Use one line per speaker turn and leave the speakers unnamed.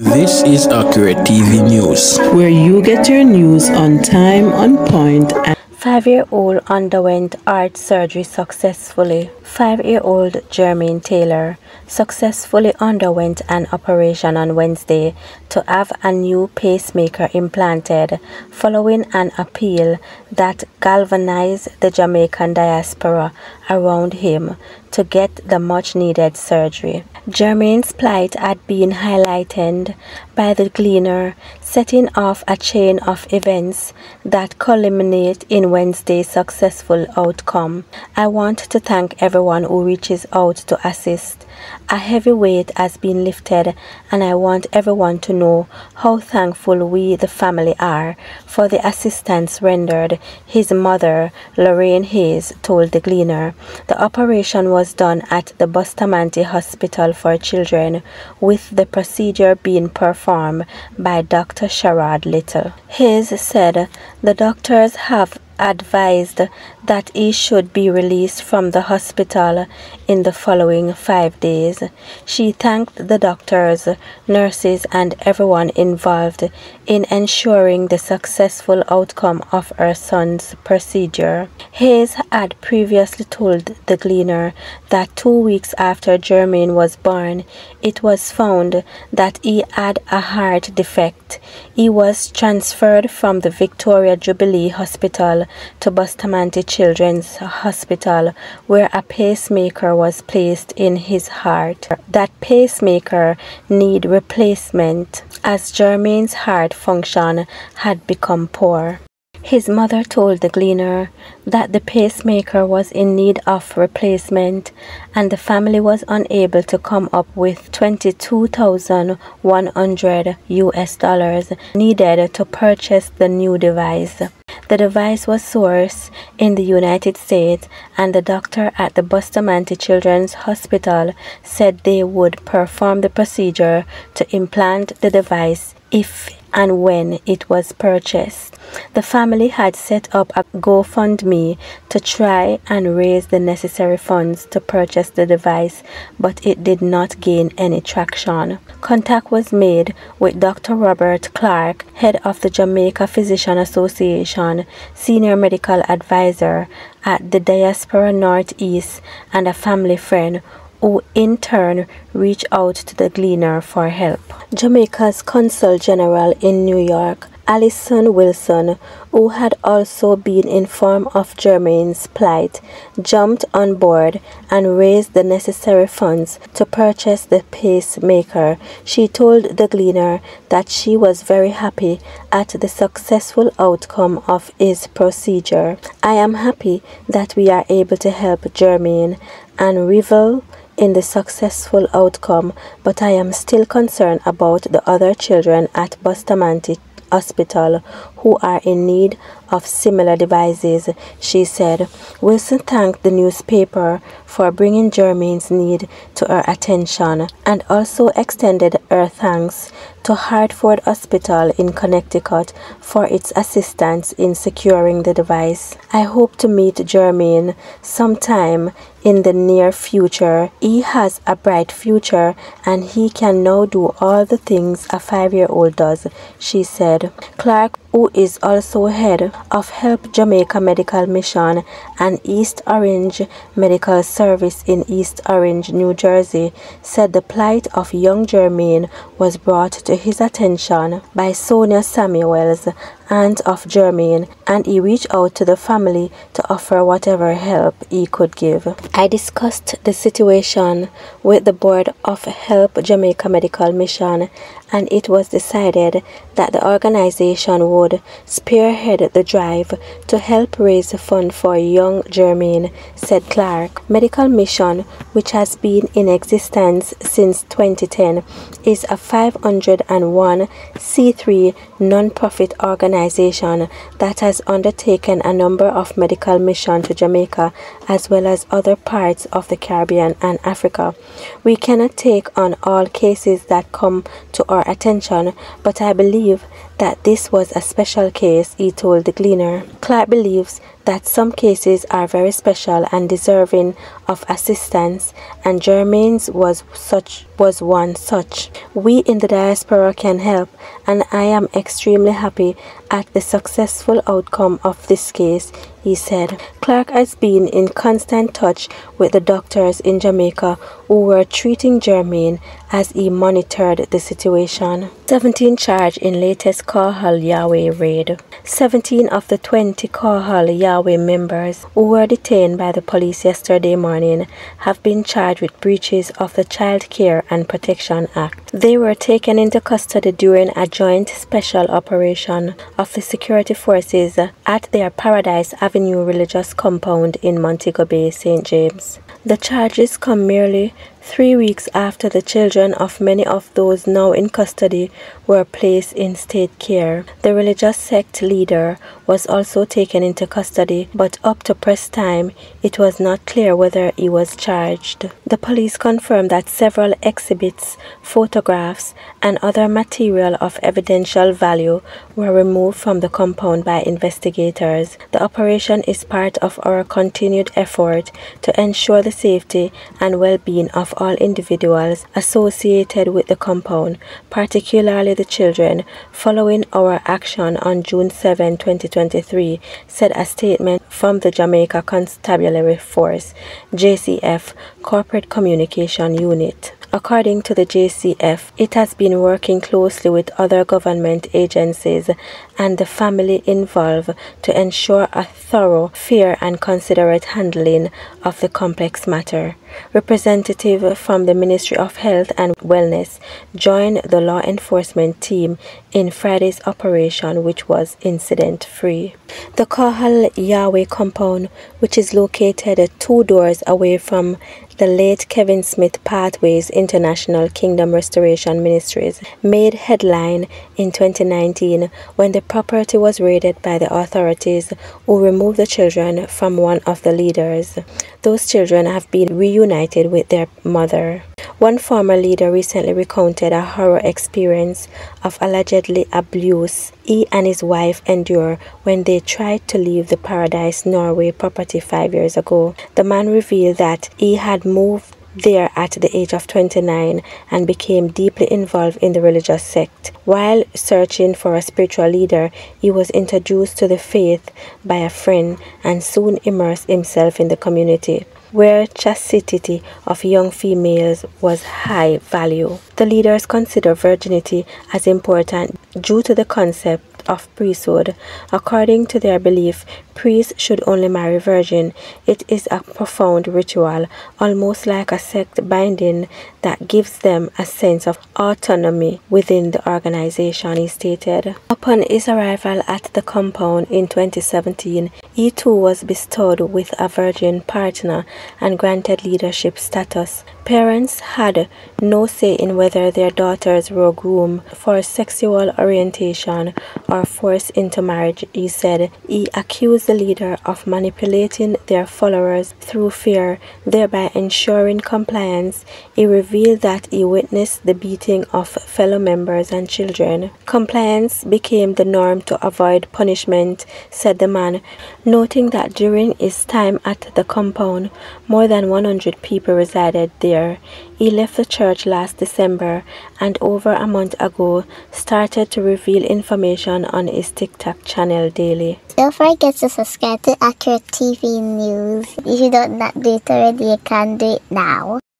This is Accurate TV News,
where you get your news on time, on point, and
Five-year-old underwent heart surgery successfully. Five-year-old Jermaine Taylor successfully underwent an operation on Wednesday to have a new pacemaker implanted following an appeal that galvanized the Jamaican diaspora around him to get the much-needed surgery. Jermaine's plight had been highlighted by the Gleaner, setting off a chain of events that culminate in Wednesday's successful outcome. I want to thank everyone who reaches out to assist. A heavy weight has been lifted, and I want everyone to know how thankful we, the family, are for the assistance rendered, his mother, Lorraine Hayes, told the Gleaner. The operation was done at the Bustamante Hospital for Children, with the procedure being performed by Dr. Sherrod Little. Hayes said the doctors have advised that he should be released from the hospital in the following five days. She thanked the doctors, nurses, and everyone involved in ensuring the successful outcome of her son's procedure. Hayes had previously told the Gleaner that two weeks after Jermaine was born, it was found that he had a heart defect. He was transferred from the Victoria Jubilee Hospital to Bustamante Children's Hospital where a pacemaker was placed in his heart. That pacemaker need replacement as Jermaine's heart function had become poor. His mother told the Gleaner that the pacemaker was in need of replacement and the family was unable to come up with 22,100 US dollars needed to purchase the new device. The device was sourced in the United States and the doctor at the Bustamante Children's Hospital said they would perform the procedure to implant the device if and when it was purchased. The family had set up a GoFundMe to try and raise the necessary funds to purchase the device, but it did not gain any traction. Contact was made with Dr. Robert Clark, head of the Jamaica Physician Association, senior medical advisor at the Diaspora Northeast, and a family friend who in turn reached out to the Gleaner for help. Jamaica's Consul General in New York, Alison Wilson, who had also been informed of Jermaine's plight, jumped on board and raised the necessary funds to purchase the pacemaker. She told the Gleaner that she was very happy at the successful outcome of his procedure. I am happy that we are able to help Jermaine and revel in the successful outcome, but I am still concerned about the other children at Bustamante Hospital who are in need of similar devices, she said. Wilson thanked the newspaper for bringing Jermaine's need to her attention and also extended her thanks to Hartford Hospital in Connecticut for its assistance in securing the device. I hope to meet Jermaine sometime in the near future. He has a bright future and he can now do all the things a five-year-old does, she said. Clark, who is also head of Help Jamaica Medical Mission and East Orange Medical Service in East Orange, New Jersey, said the plight of young Jermaine was brought to his attention by Sonia Samuels, aunt of Jermaine, and he reached out to the family to offer whatever help he could give. I discussed the situation with the board of Help Jamaica Medical Mission and it was decided that the organization would spearhead the drive to help raise a fund for young Jermaine, said Clark. Medical Mission, which has been in existence since 2010, is a 501c3 non-profit organization that has undertaken a number of medical missions to Jamaica as well as other parts of the Caribbean and Africa. We cannot take on all cases that come to our attention, but I believe that this was a special case, he told the Gleaner. Clark believes that some cases are very special and deserving of assistance, and Jermaine's was such was one such. We in the diaspora can help, and I am extremely happy at the successful outcome of this case, he said. Clark has been in constant touch with the doctors in Jamaica who were treating Jermaine as he monitored the situation. 17 charged in latest Qahal Yahweh raid. 17 of the 20 Qahal Yahweh members who were detained by the police yesterday morning have been charged with breaches of the Child Care and Protection Act. They were taken into custody during a joint special operation of the security forces at their Paradise Avenue religious compound in Montego Bay, St. James. The charges come merely three weeks after the children of many of those now in custody were placed in state care. The religious sect leader was also taken into custody, but up to press time, it was not clear whether he was charged. The police confirmed that several exhibits, photographs, and other material of evidential value were removed from the compound by investigators. The operation is part of our continued effort to ensure the safety and well-being of all individuals associated with the compound, particularly the children, following our action on June 7, 2023, said a statement from the Jamaica Constabulary Force, JCF Corporate Communication Unit. According to the JCF, it has been working closely with other government agencies and the family involved to ensure a thorough, fair and considerate handling of the complex matter. Representative from the Ministry of Health and Wellness joined the law enforcement team in Friday's operation which was incident-free. The Qahal Yahweh compound, which is located two doors away from the late Kevin Smith Pathways International Kingdom Restoration Ministries made headline in 2019 when the property was raided by the authorities who removed the children from one of the leaders. Those children have been reunited with their mother. One former leader recently recounted a horror experience of allegedly abuse he and his wife endured when they tried to leave the Paradise Norway property five years ago. The man revealed that he had moved there at the age of 29 and became deeply involved in the religious sect. While searching for a spiritual leader, he was introduced to the faith by a friend and soon immersed himself in the community where chastity of young females was high value. The leaders consider virginity as important due to the concept of priesthood. According to their belief, priests should only marry virgin. It is a profound ritual, almost like a sect binding that gives them a sense of autonomy within the organization, he stated. Upon his arrival at the compound in 2017, he too was bestowed with a virgin partner and granted leadership status. Parents had no say in whether their daughters were groomed for sexual orientation or forced into marriage, he said. He accused the leader of manipulating their followers through fear, thereby ensuring compliance. He revealed that he witnessed the beating of fellow members and children. Compliance became the norm to avoid punishment, said the man, noting that during his time at the compound, more than 100 people resided there. He left the church last December and over a month ago started to reveal information on his TikTok channel daily.
Don't forget to subscribe to Accurate TV News. If you don't do it already, you can do it now.